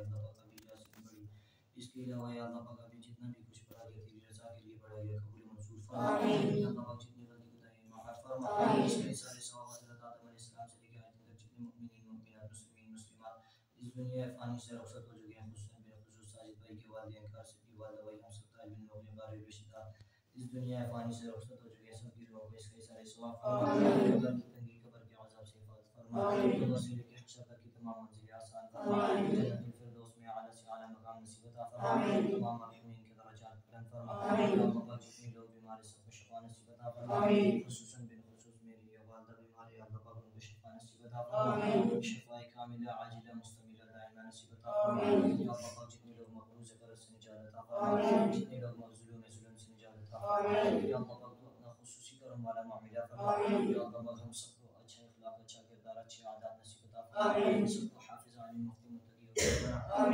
اللہ پاک ابھی جا سے بڑی اس کے علاوہ یا اللہ پاک ابھی جتنا بھی کچھ پڑھا گیا تیری رضا کے لیے پڑھا گیا قبول منصور فرما اللہ پاک جتنی غلطی کوتاہی معاف فرما اس کے سارے ثوابات حضرت آدم علیہ السلام سے لے کے آج تک جتنے مؤمنین مؤمنات مسلمین مسلمات اس دنیا فانی سے رخصت ہو چکے ہیں خصوصاً بے خصوص ساجد بھائی کے والدین کار سے کی والدہ بھائی ہم سب طالب علم اپنے بارے رشتہ دار اس دنیا فانی سے رخصت ہو چکے ہیں سب کی روح کو اس کے سارے ثواب فرما قبر کی تنگی قبر کے عذاب سے حفاظت فرما قبر سے لے کے حشر تک کی تمام منزلیں آسان فرما فرما تمام مرحومین کے درجات بلند فرما. پاک جتنے لوگ بیمار ہیں سب کو شفا نصیب عطا فرما. خصوصاً بالخصوص میری یہ والدہ بیمار یا اللہ پاک ان کو شفا نصیب عطا فرما. شفا کاملہ عاجلہ مستملہ دائمہ نصیب عطا فرما. یا اللہ پاک جتنے لوگ مقروض قرض سے نجات عطا فرما. جتنے لوگ مظلوم ظلم سے نجات عطا فرما. یا اللہ پاک تو اپنا خصوصی کرم والا معاملہ فرما. یا اللہ پاک ہم سب کو اچھا اخلاق اچھا کردار اچھے عادات نصیب عطا فرما. سب کو حافظ عالم مفتی متقی اور